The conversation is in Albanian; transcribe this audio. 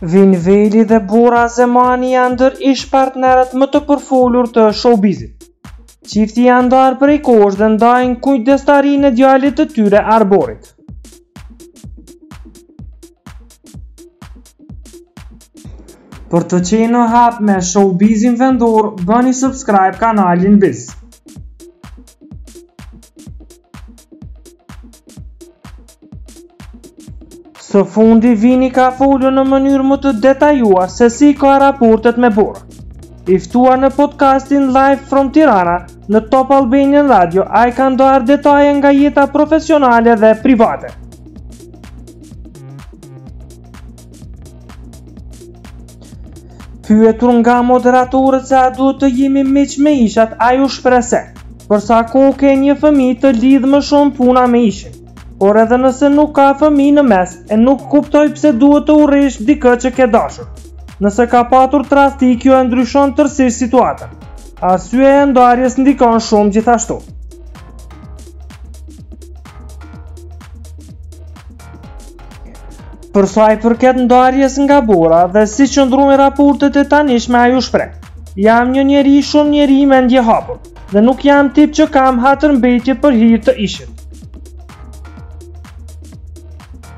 Vin Veli dhe Bora Zemani janë ndër ish partnerët më të përfolur të showbizit. Çifti janë ndarë prej kohësh dhe ndajnë kujdestarinë e djalit të tyre Arbërit. Për të qenë në hap me showbizin vendor, bëni subscribe kanalin Biz. Së fundi Vini ka folur në mënyrë më të detajuar se si ka raportet me Borën. I ftuar në podcastin Live from Tirana në Top Albanian Radio, ai ka ndarë detaje nga jeta profesionale dhe private. Pyetur nga moderatorët se a duhet të jemi miq me ishat, ai u shpreh se për sa kohë ke një fëmijë të lidh më shumë puna me ishin. Por edhe nëse nuk ka fëmijë në mes, e nuk kuptoj pse duhet të urresh dikë që ke dashur. Nëse ka patur tradhti, kjo e ndryshon tërësisht situatën. Arsyeja e ndarjes ndikon shumë gjithashtu. Për sa i përket ndarjes nga Bora dhe si qëndrojnë raportet e tanishme ai u shpreh. Jam një njeri shumë njeri mendjehapur dhe nuk jam tip që kam hatërmbetje për hir të ishit.